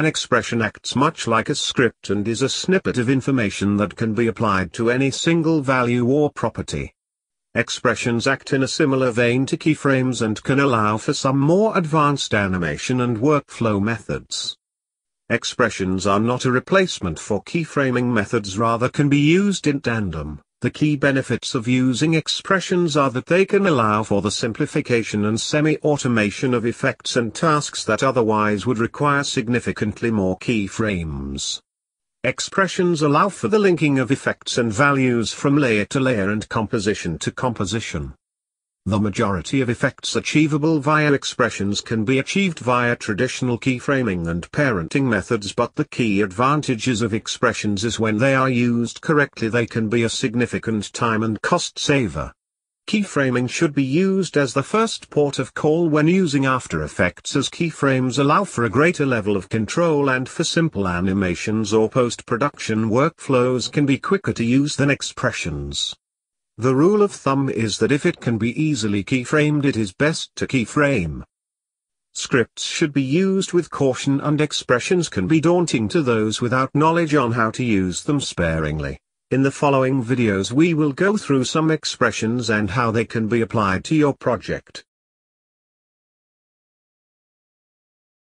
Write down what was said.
An expression acts much like a script and is a snippet of information that can be applied to any single value or property. Expressions act in a similar vein to keyframes and can allow for some more advanced animation and workflow methods. Expressions are not a replacement for keyframing methods rather can be used in tandem. The key benefits of using expressions are that they can allow for the simplification and semi-automation of effects and tasks that otherwise would require significantly more keyframes. Expressions allow for the linking of effects and values from layer to layer and composition to composition. The majority of effects achievable via expressions can be achieved via traditional keyframing and parenting methods but the key advantages of expressions is when they are used correctly they can be a significant time and cost saver. Keyframing should be used as the first port of call when using After Effects as keyframes allow for a greater level of control and for simple animations or post-production workflows can be quicker to use than expressions. The rule of thumb is that if it can be easily keyframed it is best to keyframe. Scripts should be used with caution and expressions can be daunting to those without knowledge on how to use them sparingly. In the following videos we will go through some expressions and how they can be applied to your project.